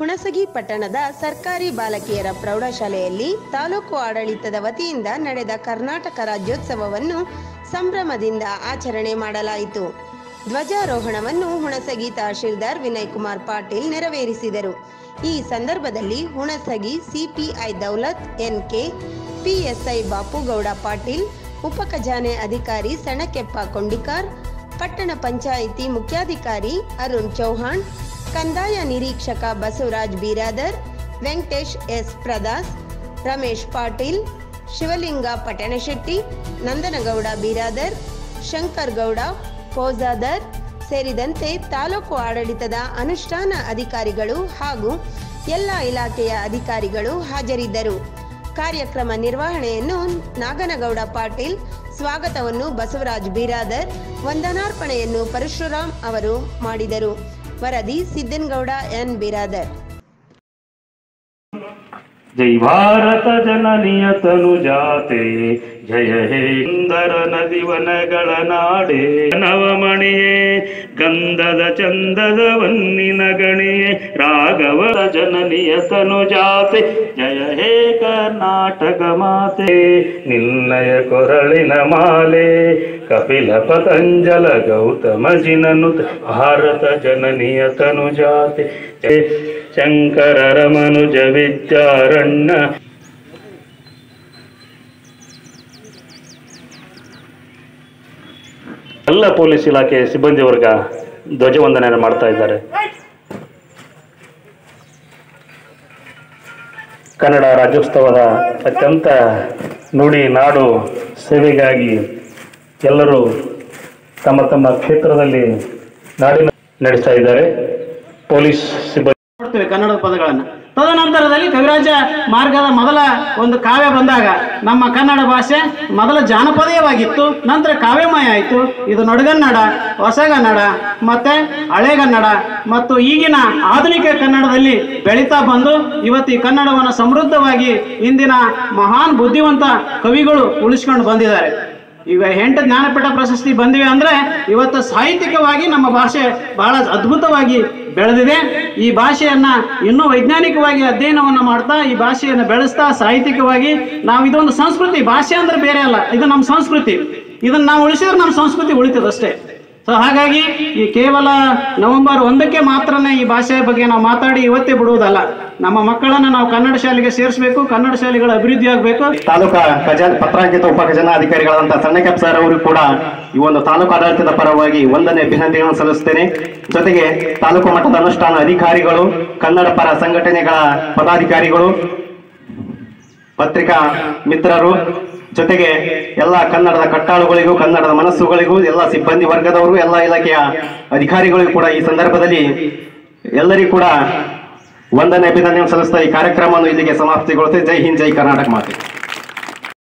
ಹುಣಸಗಿ ಪಟ್ಟಣದ ಸರ್ಕಾರಿ ಬಾಲಕಿಯರ ಪ್ರೌಢಶಾಲೆಯಲ್ಲಿ ತಾಲೂಕು ಆಡಳಿತದ ವತಿಯಿಂದ ನಡೆದ ಕರ್ನಾಟಕ ರಾಜ್ಯೋತ್ಸವವನ್ನು ಸಂಭ್ರಮದಿಂದ ಆಚರಣೆ ಮಾಡಲಾಯಿತು. ಧ್ವಜಾರೋಹಣವನ್ನು ಹುಣಸಗಿ ತಹಶೀಲ್ದಾರ್ ವಿನಯ್ ಕುಮಾರ್ ಪಾಟೀಲ್ ನೆರವೇರಿಸಿದರು. ಈ ಸಂದರ್ಭದಲ್ಲಿ Hunasagi CPI Daulat N K, PSI Bapugouda Patil ಉಪಖಜಾನೆ ಅಧಿಕಾರಿ ಸಣಕೆಪ್ಪ ಕೊಂಡಿಕಾರ್, ಪಟ್ಟಣ ಪಂಚಾಯಿತಿ ಮುಖ್ಯಾಧಿಕಾರಿ ಅರುಣ್ ಚೌಹಾಣ್ ಕಂದಾಯ ನಿರೀಕ್ಷಕ ಬಸವರಾಜ್ ಬಿರಾದರ್, ವೆಂಕಟೇಶ್ ಎಸ್ ಪ್ರದಾಸ್, ರಮೇಶ್ ಪಾಟೀಲ್, ಶಿವಲಿಂಗ ಪಟಣಶೆಟ್ಟಿ ನಂದನಗೌಡ ಬಿರಾದರ್, ಶಂಕರ್ ಗೌಡ, ಫೌಜಾದರ್ ಸೇರಿದಂತೆ ತಾಲೂಕು ಆಡಳಿತದ ಅನುಷ್ಠಾನ ಅಧಿಕಾರಿಗಳು ಹಾಗೂ ಎಲ್ಲ ಇಲಾಖೆಯ ಅಧಿಕಾರಿಗಳು ಹಾಜರಿದ್ದರು. ಕಾರ್ಯಕ್ರಮ ನಿರ್ವಹಣೆಯನ್ನು ನಾಗನಗೌಡ ಪಾಟೀಲ್, ಸ್ವಾಗತವನ್ನು ಬಸವರಾಜ್ ಬಿರಾದರ್, ವಂದನಾರ್ಪಣೆಯನ್ನು ಪರಶುರಾಮ್ ಅವರು ಮಾಡಿದರು. ವರದಿ ಸಿದ್ದನಗೌಡ ಎನ್ ಬಿರಾದರ್ ಜೈ ಭಾರತ ಜನನಿಯ ತನು ಜಾತೆ ಜಯ ಹೇ ಸುಂದರ ನದಿವನಗಳ ನಾಡೆ. ನವಮಣಿಯೇ ಗಂಧದ ಚಂದದ ವನ್ನಿನ ಗಣಿಯೇ ರಾಘವ ಜನನಿಯ ತನು ಜಾತೆ ಜಯ ಹೇ ಕರ್ನಾಟಕ ಮಾತೆ. ನಿನ್ನಯ ಕೊರಳಿನ ಮಾಲೆ, ಕಪಿಲ ಪತಂಜಲ ಗೌತಮ ಜಿನನು. ಭಾರತ ಜನನಿಯ ತನು ಜಾತೆ ಜಯ ಶಂಕರರ ಮನುಜ ವಿದ್ಯಾರಣ್ಯ ಎಲ್ಲ ಪೊಲೀಸ್ ಇಲಾಖೆ ಸಿಬ್ಬಂದಿ ವರ್ಗ ಧ್ವಜವಂದನೆಯನ್ನು ಮಾಡ್ತಾ ಇದ್ದಾರೆ. ಕನ್ನಡ ರಾಜ್ಯೋತ್ಸವದ ಅತ್ಯಂತ ನುಡಿ ನಾಡು ಸೇವೆಗಾಗಿ ಎಲ್ಲರೂ ತಮ್ಮ ತಮ್ಮ ಕ್ಷೇತ್ರದಲ್ಲಿ ನಾಡಿನ ನಡೆಸ್ತಾ ಇದ್ದಾರೆ. ಪೊಲೀಸ್ ಸಿಬ್ಬಂದಿ ನೋಡ್ತೇವೆ ಕನ್ನಡದ ಪದಗಳನ್ನು. ತದನಂತರದಲ್ಲಿ ಕವಿರಾಜ ಮಾರ್ಗದ ಮೊದಲ ಒಂದು ಕಾವ್ಯ ಬಂದಾಗ ನಮ್ಮ ಕನ್ನಡ ಭಾಷೆ ಮೊದಲ ಜಾನಪದೀಯವಾಗಿತ್ತು, ನಂತರ ಕಾವ್ಯಮಯ ಆಯಿತು. ಇದು ನಡುಗನ್ನಡ, ಹೊಸಗನ್ನಡ, ಮತ್ತೆ ಹಳೆಗನ್ನಡ, ಮತ್ತು ಈಗಿನ ಆಧುನಿಕ ಕನ್ನಡದಲ್ಲಿ ಬೆಳೀತಾ ಬಂದು ಇವತ್ತು ಈ ಕನ್ನಡವನ್ನು ಸಮೃದ್ಧವಾಗಿ ಇಂದಿನ ಮಹಾನ್ ಬುದ್ಧಿವಂತ ಕವಿಗಳು ಉಳಿಸ್ಕೊಂಡು ಬಂದಿದ್ದಾರೆ. ಈಗ ಎಂಟು ಜ್ಞಾನಪೀಠ ಪ್ರಶಸ್ತಿ ಬಂದಿವೆ ಅಂದ್ರೆ ಇವತ್ತು ಸಾಹಿತ್ಯಿಕವಾಗಿ ನಮ್ಮ ಭಾಷೆ ಬಹಳ ಅದ್ಭುತವಾಗಿ ಬೆಳೆದಿದೆ. ಈ ಭಾಷೆಯನ್ನು ಇನ್ನೂ ವೈಜ್ಞಾನಿಕವಾಗಿ ಅಧ್ಯಯನವನ್ನು ಮಾಡ್ತಾ, ಈ ಭಾಷೆಯನ್ನು ಬೆಳೆಸ್ತಾ, ಸಾಹಿತ್ಯಿಕವಾಗಿ ನಾವು ಇದೊಂದು ಸಂಸ್ಕೃತಿ. ಭಾಷೆ ಅಂದ್ರೆ ಬೇರೆ ಅಲ್ಲ, ಇದು ನಮ್ಮ ಸಂಸ್ಕೃತಿ. ಇದನ್ನ ನಾವು ಉಳಿಸಿದ್ರೆ ನಮ್ಮ ಸಂಸ್ಕೃತಿ ಉಳಿತದಷ್ಟೇ. ಸೊ ಹಾಗಾಗಿ ಈ ಕೇವಲ ನವೆಂಬರ್ ಒಂದಕ್ಕೆ ಮಾತ್ರನೇ ಈ ಭಾಷೆಯ ಬಗ್ಗೆ ನಾವು ಮಾತಾಡಿ ಇವತ್ತೇ ಬಿಡುವುದಲ್ಲ. ನಮ್ಮ ಮಕ್ಕಳನ್ನ ನಾವು ಕನ್ನಡ ಶಾಲೆಗೆ ಸೇರಿಸಬೇಕು, ಕನ್ನಡ ಶಾಲೆಗಳ ಅಭಿವೃದ್ಧಿ ಆಗಬೇಕು. ತಾಲೂಕಾ ಖಜಾ, ಪತ್ರಾಂಕಿತ ಉಪ ಖಜಾನಾಧಿಕಾರಿಗಳಾದಂತಹ ಸಣ್ಣಕೆಪ್ ಸರ್ ಅವರು ಕೂಡ ಈ ಒಂದು ತಾಲೂಕು ಆಡಳಿತದ ಪರವಾಗಿ ಒಂದನೇ ಅಭಿನಂದನೆಗಳನ್ನು ಸಲ್ಲಿಸುತ್ತೇನೆ. ಜೊತೆಗೆ ತಾಲೂಕು ಮಟ್ಟದ ಅನುಷ್ಠಾನ ಅಧಿಕಾರಿಗಳು, ಕನ್ನಡ ಪರ ಸಂಘಟನೆಗಳ ಪದಾಧಿಕಾರಿಗಳು ಪತ್ರಿಕಾ ಮಿತ್ರರು, ಜೊತೆಗೆ ಎಲ್ಲ ಕನ್ನಡದ ಕಟ್ಟಾಳುಗಳಿಗೂ, ಕನ್ನಡದ ಮನಸ್ಸುಗಳಿಗೂ, ಎಲ್ಲ ಸಿಬ್ಬಂದಿ ವರ್ಗದವರು, ಎಲ್ಲ ಇಲಾಖೆಯ ಅಧಿಕಾರಿಗಳಿಗೂ ಕೂಡ ಈ ಸಂದರ್ಭದಲ್ಲಿ ಎಲ್ಲರಿಗೂ ಕೂಡ ವಂದನೆ ಅಭಿನಂದನೆ ಸಲ್ಲಿಸ್ತಾ ಈ ಕಾರ್ಯಕ್ರಮವನ್ನು ಇಲ್ಲಿಗೆ ಸಮಾಪ್ತಿಗೊಳಿಸಿ. ಜೈ ಹಿಂದ್, ಜೈ ಕರ್ನಾಟಕ ಮಾತೆ.